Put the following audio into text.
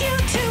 you to